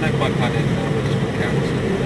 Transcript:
not, not quite content, no, we're just cameras.